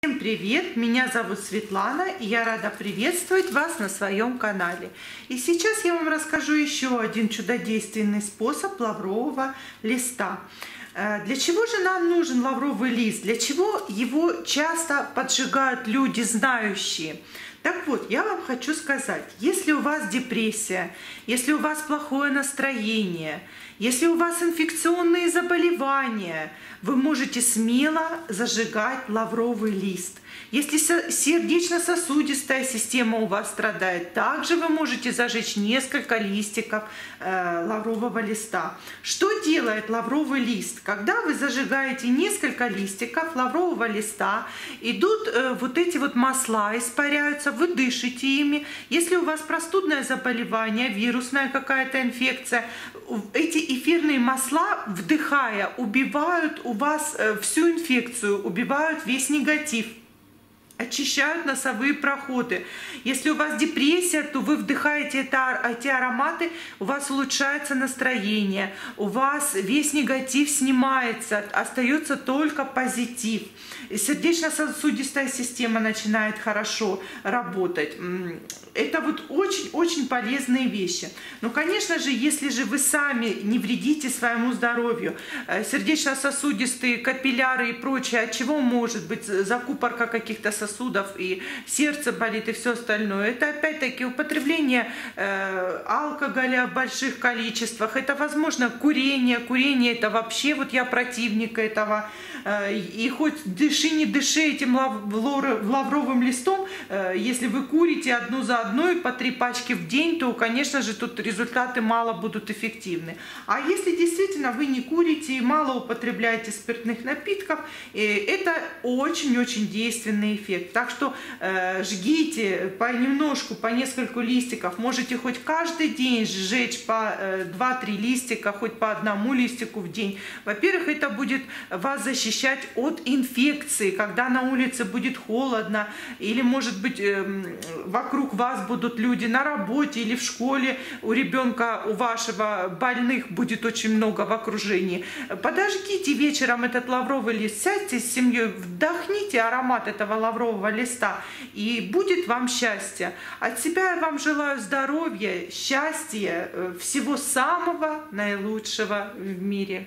Всем привет! Меня зовут Светлана, и я рада приветствовать вас на своем канале. И сейчас я вам расскажу еще один чудодейственный способ лаврового листа. Э, для чего же нам нужен лавровый лист? Для чего его часто поджигают люди знающие? Так вот, я вам хочу сказать, если у вас депрессия, если у вас плохое настроение, если у вас инфекционные заболевания, вы можете смело зажигать лавровый лист. Если сердечно-сосудистая система у вас страдает, также вы можете зажечь несколько листиков э, лаврового листа. Что делает лавровый лист? Когда вы зажигаете несколько листиков лаврового листа, идут э, вот эти вот масла, испаряются, вы дышите ими. Если у вас простудное заболевание, вирусная какая-то инфекция, эти эфирные масла, вдыхая, убивают у вас э, всю инфекцию, убивают весь негатив очищают носовые проходы. Если у вас депрессия, то вы вдыхаете это, эти ароматы, у вас улучшается настроение, у вас весь негатив снимается, остается только позитив. Сердечно-сосудистая система начинает хорошо работать. Это вот очень-очень полезные вещи. Но, конечно же, если же вы сами не вредите своему здоровью, э, сердечно-сосудистые капилляры и прочее, от чего может быть закупорка каких-то сосудов и сердце болит и все остальное, это опять-таки употребление э, алкоголя в больших количествах, это, возможно, курение. Курение это вообще, вот я противник этого. Э, и хоть дыши, не дыши этим лавровым листом, э, если вы курите одну за одной по три пачки в день, то, конечно же, тут результаты мало будут эффективны. А если действительно вы не курите и мало употребляете спиртных напитков, э, это очень-очень действенный эффект. Так что э, жгите понемножку, по нескольку листиков. Можете хоть каждый день сжечь по э, 2-3 листика, хоть по одному листику в день. Во-первых, это будет вас защищать от инфекции, когда на улице будет холодно или, может быть, э, вокруг вас будут люди на работе или в школе, у ребенка, у вашего больных будет очень много в окружении. Подожгите вечером этот лавровый лист, сядьте с семьей, вдохните аромат этого лаврового листа, и будет вам счастье. От себя я вам желаю здоровья, счастья, э, всего самого наилучшего в мире.